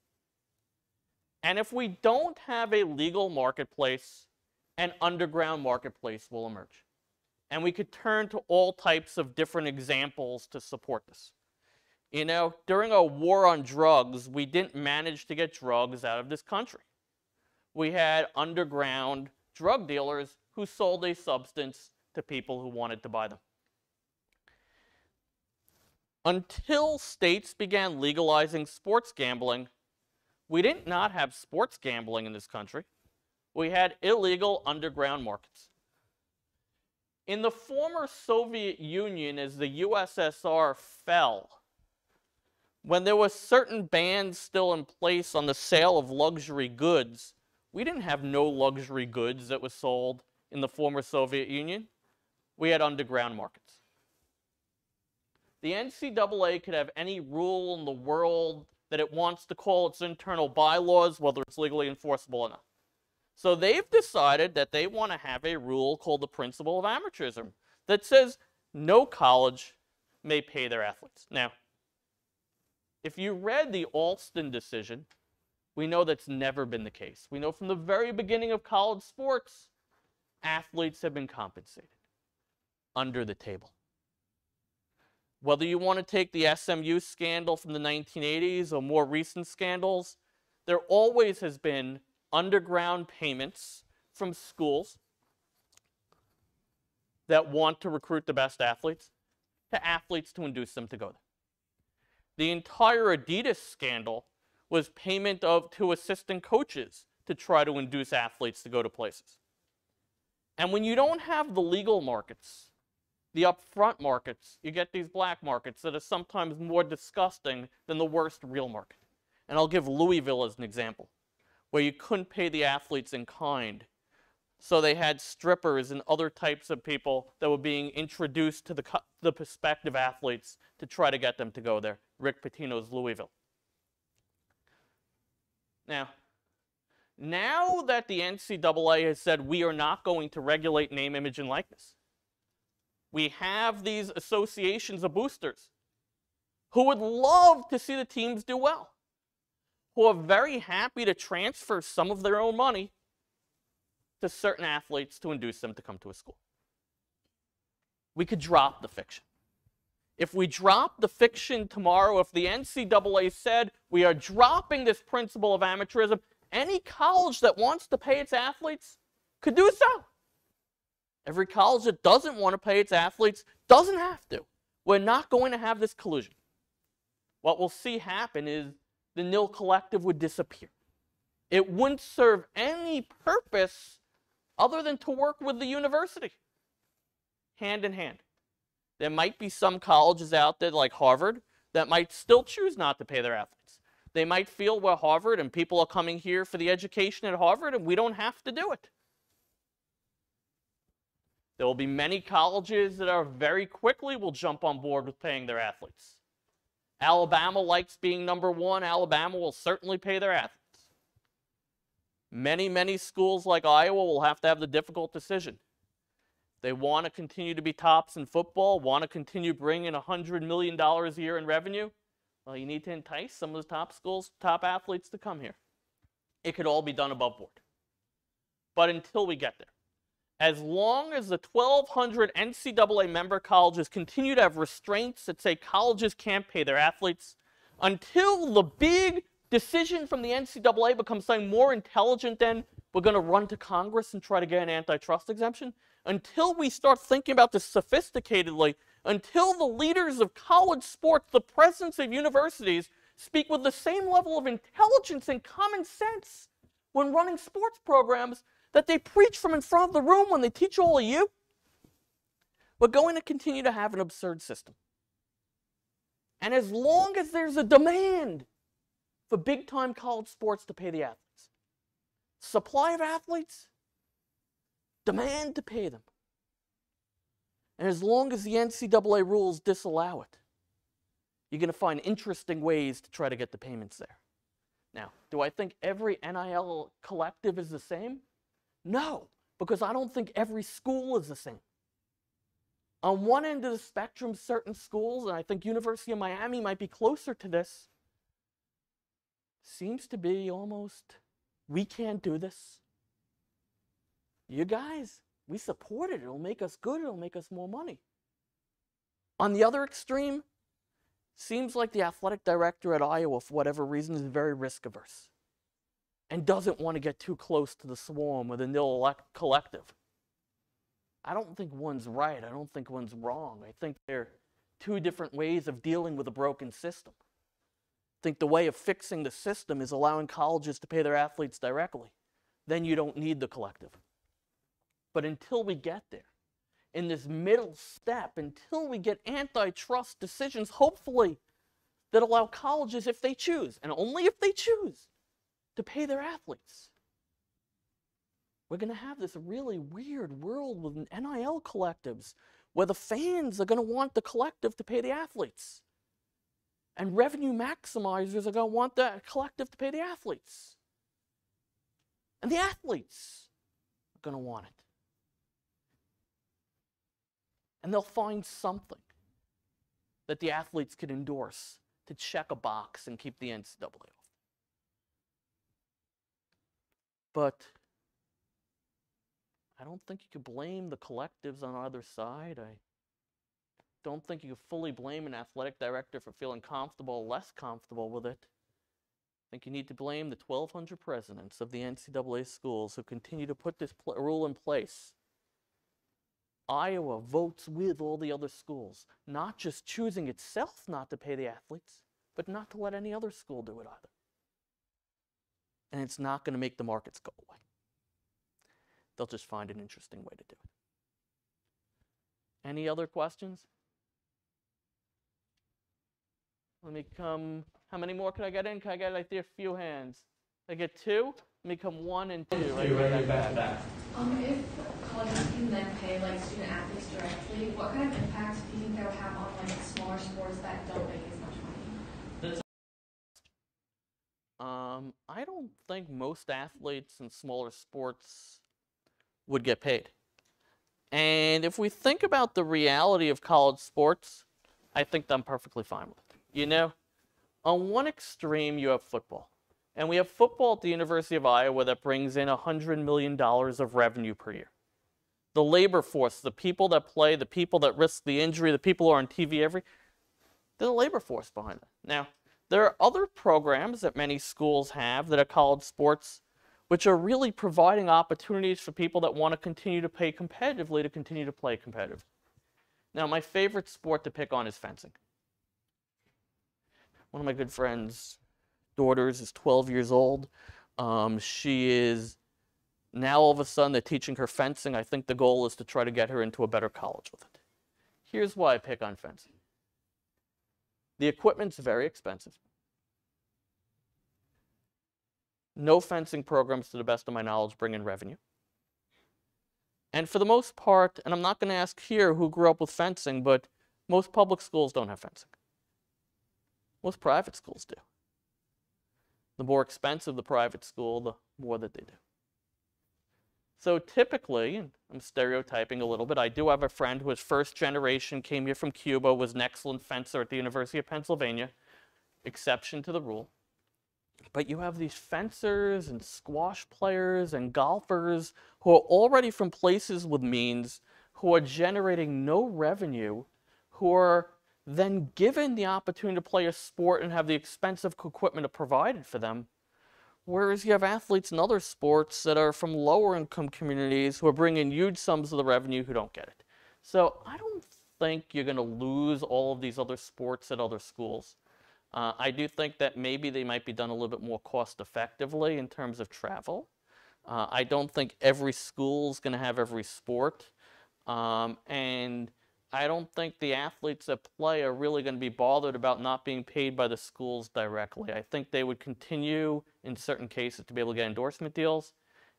And if we don't have a legal marketplace, an underground marketplace will emerge. And we could turn to all types of different examples to support this. You know, during a war on drugs, we didn't manage to get drugs out of this country. We had underground drug dealers who sold a substance to people who wanted to buy them. Until states began legalizing sports gambling, we didn't not have sports gambling in this country. We had illegal underground markets. In the former Soviet Union, as the USSR fell, when there were certain bans still in place on the sale of luxury goods, we didn't have no luxury goods that was sold in the former Soviet Union. We had underground markets. The NCAA could have any rule in the world that it wants to call its internal bylaws, whether it's legally enforceable or not. So they've decided that they want to have a rule called the principle of amateurism that says no college may pay their athletes. Now, if you read the Alston decision, we know that's never been the case. We know from the very beginning of college sports, athletes have been compensated under the table. Whether you want to take the SMU scandal from the 1980s or more recent scandals, there always has been underground payments from schools that want to recruit the best athletes to athletes to induce them to go there. The entire Adidas scandal was payment of to assistant coaches to try to induce athletes to go to places. And when you don't have the legal markets, the upfront markets, you get these black markets that are sometimes more disgusting than the worst real market. And I'll give Louisville as an example, where you couldn't pay the athletes in kind. So they had strippers and other types of people that were being introduced to the, the prospective athletes to try to get them to go there. Rick Pitino's Louisville. Now, now that the NCAA has said we are not going to regulate name, image, and likeness, we have these associations of boosters who would love to see the teams do well, who are very happy to transfer some of their own money to certain athletes to induce them to come to a school. We could drop the fiction. If we drop the fiction tomorrow, if the NCAA said we are dropping this principle of amateurism, any college that wants to pay its athletes could do so. Every college that doesn't want to pay its athletes doesn't have to. We're not going to have this collusion. What we'll see happen is the nil collective would disappear. It wouldn't serve any purpose other than to work with the university hand in hand. There might be some colleges out there like Harvard that might still choose not to pay their athletes. They might feel we're Harvard and people are coming here for the education at Harvard and we don't have to do it. There will be many colleges that are very quickly will jump on board with paying their athletes. Alabama likes being number one. Alabama will certainly pay their athletes. Many, many schools like Iowa will have to have the difficult decision. They want to continue to be tops in football, want to continue bringing $100 million a year in revenue. Well, you need to entice some of the top schools, top athletes to come here. It could all be done above board. But until we get there, as long as the 1,200 NCAA member colleges continue to have restraints that say colleges can't pay their athletes, until the big decision from the NCAA becomes something more intelligent than we're going to run to Congress and try to get an antitrust exemption, until we start thinking about this sophisticatedly, until the leaders of college sports, the presidents of universities, speak with the same level of intelligence and common sense when running sports programs that they preach from in front of the room when they teach all of you, we're going to continue to have an absurd system. And as long as there's a demand for big time college sports to pay the athletes, supply of athletes, demand to pay them. And as long as the NCAA rules disallow it, you're going to find interesting ways to try to get the payments there. Now, do I think every NIL collective is the same? No, because I don't think every school is the same. On one end of the spectrum, certain schools, and I think University of Miami might be closer to this, seems to be almost, we can't do this. You guys, we support it. It'll make us good. It'll make us more money. On the other extreme, seems like the athletic director at Iowa, for whatever reason, is very risk averse and doesn't want to get too close to the swarm or the nil collective. I don't think one's right. I don't think one's wrong. I think they're two different ways of dealing with a broken system. I think the way of fixing the system is allowing colleges to pay their athletes directly. Then you don't need the collective. But until we get there, in this middle step, until we get antitrust decisions, hopefully, that allow colleges, if they choose, and only if they choose, to pay their athletes. We're going to have this really weird world with NIL collectives where the fans are going to want the collective to pay the athletes. And revenue maximizers are going to want the collective to pay the athletes. And the athletes are going to want it and they'll find something that the athletes could endorse to check a box and keep the NCAA off. But I don't think you could blame the collectives on either side. I don't think you can fully blame an athletic director for feeling comfortable or less comfortable with it. I think you need to blame the 1,200 presidents of the NCAA schools who continue to put this pl- rule in place. Iowa votes with all the other schools, not just choosing itself not to pay the athletes, but not to let any other school do it either. And it's not going to make the markets go away. They'll just find an interesting way to do it. Any other questions? Let me come. How many more can I get in? Can I get like there a few hands? I get two. Let me come one and two. Right there. back. back. Um, if colleges can then pay like student athletes directly, what kind of impact do you think that would have on like smaller sports that don't make as much money? Um, I don't think most athletes in smaller sports would get paid. And if we think about the reality of college sports, I think I'm perfectly fine with it. You know, on one extreme, you have football. And we have football at the University of Iowa that brings in $100 million of revenue per year. The labor force, the people that play, the people that risk the injury, the people who are on TV every, there's a labor force behind that. Now, there are other programs that many schools have that are college sports, which are really providing opportunities for people that want to continue to play competitively to continue to play competitive. Now, my favorite sport to pick on is fencing. One of my good friends' daughters is 12 years old. Um, she is now all of a sudden they're teaching her fencing. I think the goal is to try to get her into a better college with it. Here's why I pick on fencing. The equipment's very expensive. No fencing programs, to the best of my knowledge, bring in revenue. And for the most part, and I'm not going to ask here who grew up with fencing, but most public schools don't have fencing. Most private schools do. The more expensive the private school, the more that they do. So typically, and I'm stereotyping a little bit, I do have a friend who was first generation, came here from Cuba, was an excellent fencer at the University of Pennsylvania, exception to the rule. But you have these fencers and squash players and golfers who are already from places with means, who are generating no revenue, who are then given the opportunity to play a sport and have the expensive equipment provided for them. Whereas you have athletes in other sports that are from lower income communities who are bringing huge sums of the revenue who don't get it. So I don't think you're going to lose all of these other sports at other schools. Uh, I do think that maybe they might be done a little bit more cost effectively in terms of travel. Uh, I don't think every school is going to have every sport. Um, and I don't think the athletes that play are really going to be bothered about not being paid by the schools directly. I think they would continue, in certain cases, to be able to get endorsement deals.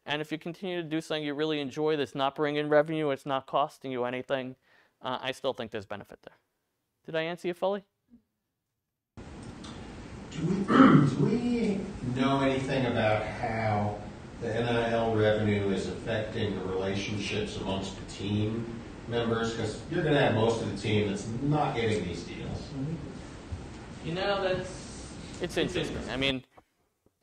And if you continue to do something you really enjoy that's not bringing in revenue, it's not costing you anything, uh, I still think there's benefit there. Did I answer you fully? Do we, do we know anything about how the NIL revenue is affecting the relationships amongst the team members? Because you're going to have most of the team that's not getting these deals. You know, that's. It's interesting. I mean,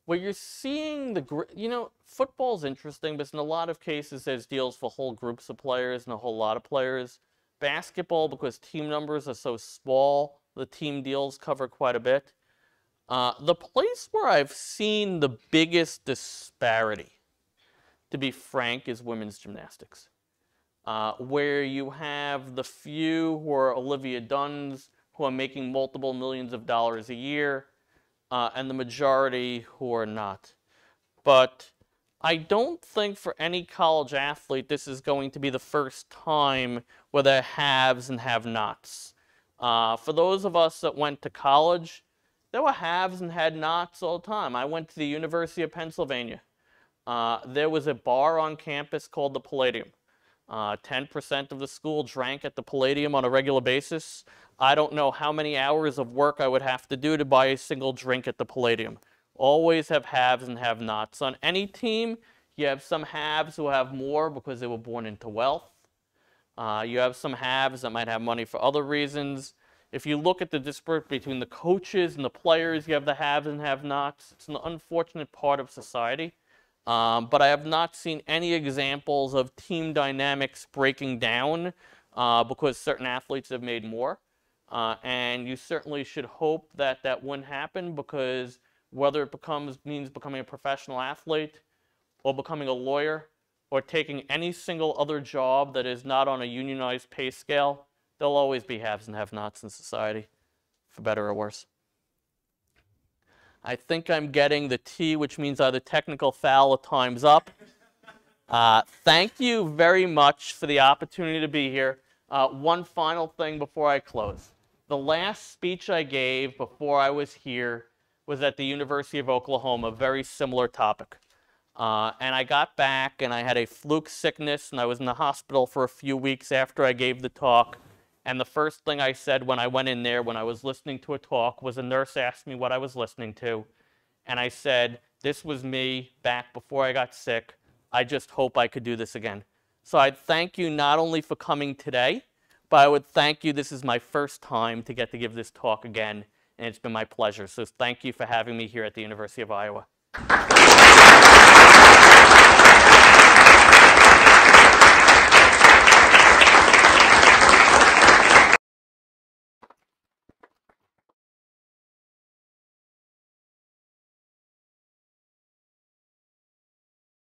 what you're seeing the, you know, football's interesting, but in a lot of cases, there's deals for whole groups of players and a whole lot of players. Basketball, because team numbers are so small, the team deals cover quite a bit. Uh, the place where I've seen the biggest disparity, to be frank, is women's gymnastics. Uh, where you have the few who are Olivia Dunne's, who are making multiple millions of dollars a year, uh, and the majority who are not. But I don't think for any college athlete this is going to be the first time where there are haves and have nots. Uh, for those of us that went to college, there were haves and had nots all the time. I went to the University of Pennsylvania. Uh, there was a bar on campus called the Palladium. Uh, 10% of the school drank at the Palladium on a regular basis. I don't know how many hours of work I would have to do to buy a single drink at the Palladium. Always have haves and have nots. On any team, you have some haves who have more because they were born into wealth. Uh, you have some haves that might have money for other reasons. If you look at the disparity between the coaches and the players, you have the haves and have nots. It's an unfortunate part of society. Um, but I have not seen any examples of team dynamics breaking down uh, because certain athletes have made more. Uh, and you certainly should hope that that wouldn't happen because whether it becomes means becoming a professional athlete or becoming a lawyer or taking any single other job that is not on a unionized pay scale, there'll always be haves and have-nots in society, for better or worse. I think I'm getting the T, which means either technical foul or time's up. Uh, thank you very much for the opportunity to be here. Uh, one final thing before I close. The last speech I gave before I was here was at the University of Oklahoma, a very similar topic. Uh, and I got back and I had a fluke sickness and I was in the hospital for a few weeks after I gave the talk. And the first thing I said when I went in there, when I was listening to a talk, was a nurse asked me what I was listening to. And I said, This was me back before I got sick. I just hope I could do this again. So I'd thank you not only for coming today, but I would thank you. This is my first time to get to give this talk again, and it's been my pleasure. So thank you for having me here at the University of Iowa.